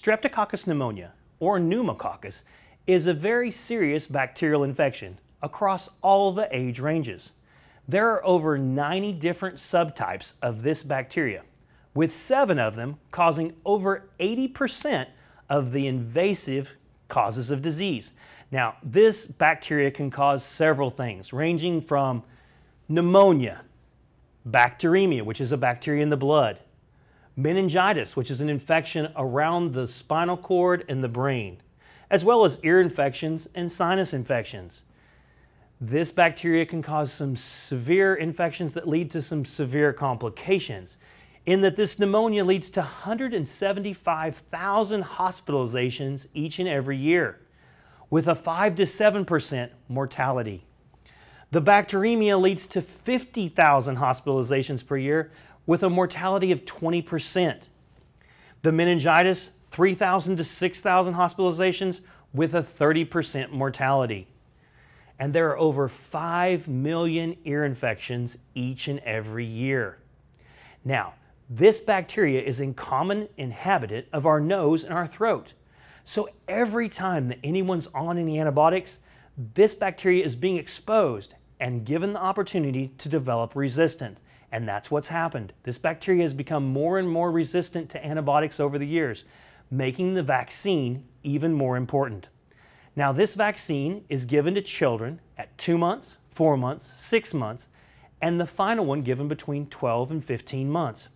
Streptococcus pneumonia, or pneumococcus, is a very serious bacterial infection across all the age ranges. There are over 90 different subtypes of this bacteria, with seven of them causing over 80% of the invasive causes of disease. Now, this bacteria can cause several things, ranging from pneumonia, bacteremia, which is a bacteria in the blood, meningitis, which is an infection around the spinal cord and the brain, as well as ear infections and sinus infections. This bacteria can cause some severe infections that lead to some severe complications, in that this pneumonia leads to 175,000 hospitalizations each and every year, with a 5 to 7% mortality. The bacteremia leads to 50,000 hospitalizations per year, with a mortality of 20%. The meningitis, 3,000 to 6,000 hospitalizations with a 30% mortality. And there are over 5 million ear infections each and every year. Now, this bacteria is a common inhabitant of our nose and our throat. So every time that anyone's on any antibiotics, this bacteria is being exposed and given the opportunity to develop resistance. And that's what's happened. This bacteria has become more and more resistant to antibiotics over the years, making the vaccine even more important. Now, this vaccine is given to children at two months, four months, six months, and the final one given between 12 and 15 months.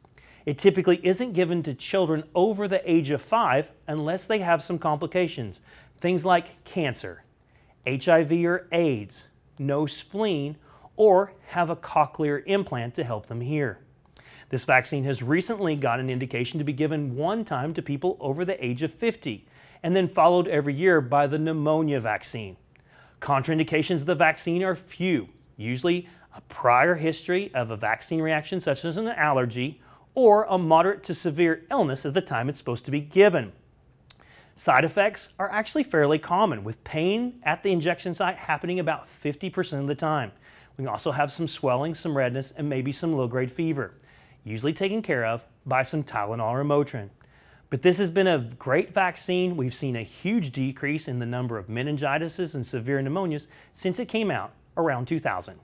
It typically isn't given to children over the age of five unless they have some complications, things like cancer, HIV or AIDS, no spleen, or have a cochlear implant to help them hear. This vaccine has recently got an indication to be given one time to people over the age of 50 and then followed every year by the pneumonia vaccine. Contraindications of the vaccine are few, usually a prior history of a vaccine reaction such as an allergy or a moderate to severe illness at the time it's supposed to be given. Side effects are actually fairly common, with pain at the injection site happening about 50% of the time. We can also have some swelling, some redness, and maybe some low-grade fever, usually taken care of by some Tylenol or Motrin. But this has been a great vaccine. We've seen a huge decrease in the number of meningitises and severe pneumonias since it came out around 2000.